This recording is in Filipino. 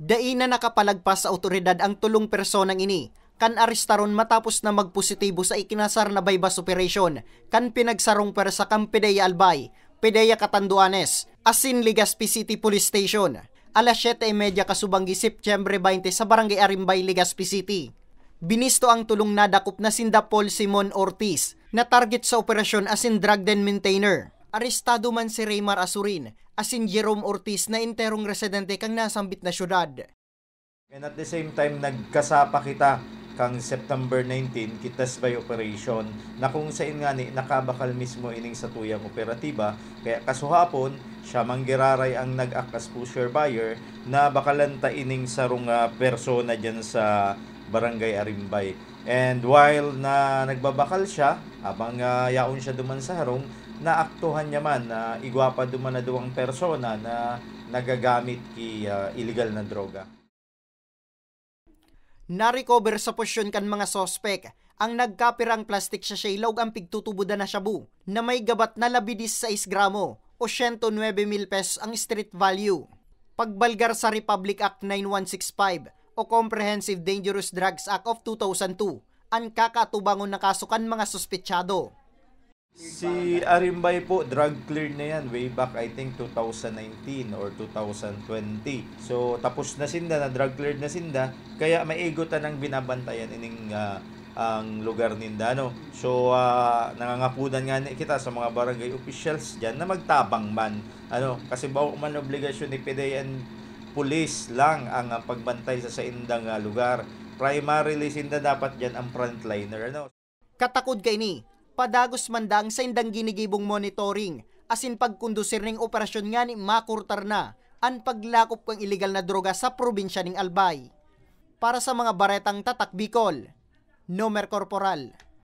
Dai na nakapalagpas sa otoridad ang tulong personang ini, kan arestaron matapos na magpositibo sa ikinasar na bypass operation, kan pinagsarong per sa Campedeya Albay, Pedeya Catanduanes, asin Legazpi City Police Station, alas 7.30 kasubanggi September 20 sa Barangay Arimbay, Legazpi City. Binisto ang tulong nadakop na sinda Paul Simon Ortiz na target sa operasyon asin drug den maintainer. Arestado man si Raymar Asurin asin Jerome Ortiz na interong residente kang nasambit na syudad. And at the same time, nagkasapa kita kang September 19, kitas by operation, na kung sa nga ni nakabakal mismo ining sa tuyang operatiba, kaya kasuhapon, siya manggiraray ang nag-akas pusher buyer na bakalanta ining sarong uh, persona dyan sa Barangay Arimbay. And while na nagbabakal siya, abang uh, yaon siya duman sa harong, naaktuhan niya man na uh, igwapa duman na duwang persona na nagagamit ki uh, illegal na droga. Na-recover sa posyon kan mga sospek ang nagkapirang plastic sa shaylog ang pigtutubuda na shabu na may gabat na labidis 6 gramo o 109 mil pesos ang street value. Pagbalgar sa Republic Act 9165 o Comprehensive Dangerous Drugs Act of 2002 ang kakatubangon na kasukan mga suspetsado. Si Arimbay po, drug cleared na yan way back I think 2019 or 2020. So tapos na sinda, na drug cleared na sinda, kaya maigutan ang binabantayan ining uh, ang lugar ninda no. So uh, nangangapudan nga kita sa mga barangay officials diyan na magtabang man ano kasi bawo man obligasyon ni PDN pulis lang ang uh, pagbantay sa saindang uh, lugar. Primarily sinda dapat diyan ang frontliner ano. Katakod kay ni padagos mandang sa indang ginigibong monitoring asin pagkundusir ning operasyon nga ni makurtar na ang paglakop kang illegal na droga sa probinsya ning Albay. Para sa mga baretang tatak Bicol, Nomer Corporal,